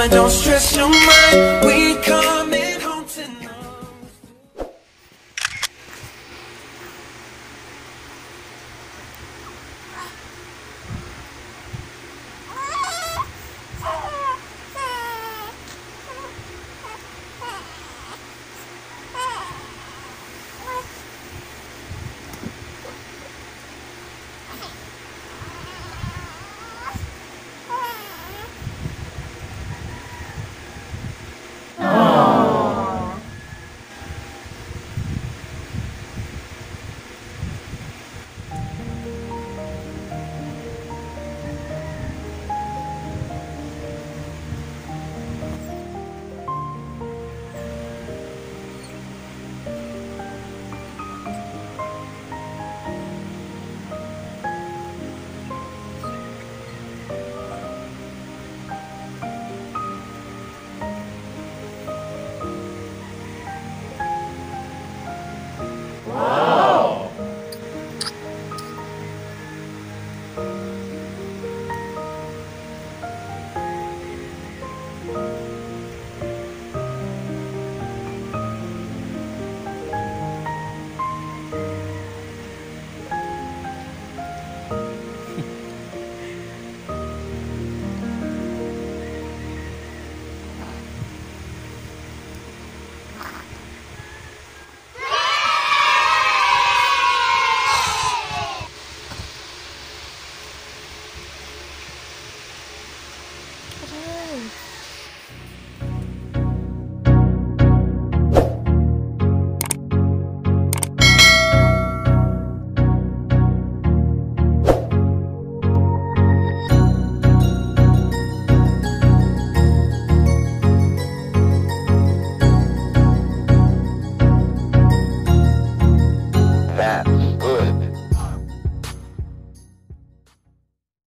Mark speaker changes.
Speaker 1: woman, don't stress your mind. We come.